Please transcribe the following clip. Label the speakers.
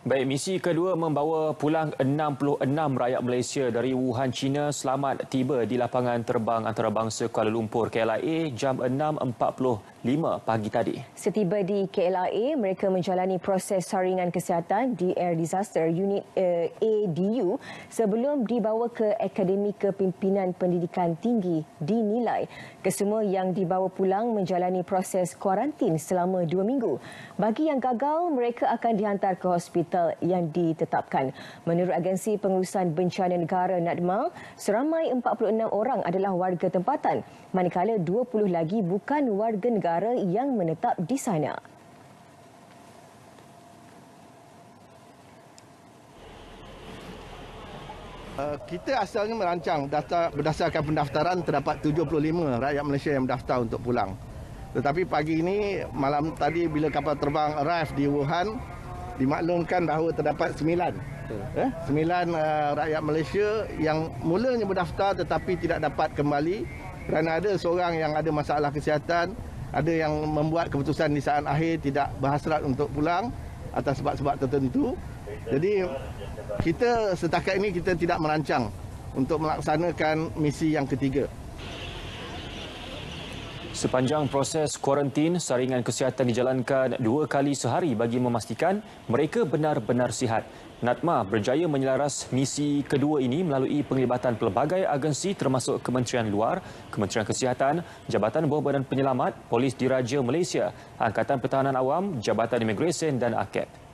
Speaker 1: Baik, misi kedua membawa pulang 66 rakyat Malaysia dari Wuhan, China selamat tiba di lapangan terbang antarabangsa Kuala Lumpur KLIA jam 6.45 pagi tadi.
Speaker 2: Setiba di KLIA, mereka menjalani proses saringan kesihatan di Air Disaster Unit eh, ADU sebelum dibawa ke Akademi Kepimpinan Pendidikan Tinggi dinilai. Kesemua yang dibawa pulang menjalani proses kuarantin selama dua minggu. Bagi yang gagal, mereka akan dihantar ke hospital hospital yang ditetapkan. Menurut agensi pengurusan bencana negara NADMA, seramai 46 orang adalah warga tempatan, manakala 20 lagi bukan warga negara yang menetap di sana.
Speaker 3: Uh, kita asalnya merancang data berdasarkan pendaftaran terdapat 75 rakyat Malaysia yang mendaftar untuk pulang. Tetapi pagi ini malam tadi bila kapal terbang arrive di Wuhan dimaklumkan bahawa terdapat sembilan. Eh, sembilan uh, rakyat Malaysia yang mulanya berdaftar tetapi tidak dapat kembali kerana ada seorang yang ada masalah kesihatan ada yang membuat keputusan di saat akhir tidak berhasrat untuk pulang atas sebab-sebab tertentu. Jadi kita setakat ini kita tidak merancang untuk melaksanakan misi yang ketiga
Speaker 1: Sepanjang proses kuarantin, saringan kesihatan dijalankan dua kali sehari bagi memastikan mereka benar-benar sihat. Natma berjaya menyelaras misi kedua ini melalui penglibatan pelbagai agensi termasuk Kementerian Luar, Kementerian Kesihatan, Jabatan Bawah Badan Penyelamat, Polis Diraja Malaysia, Angkatan Pertahanan Awam, Jabatan Imigresen dan AKEP.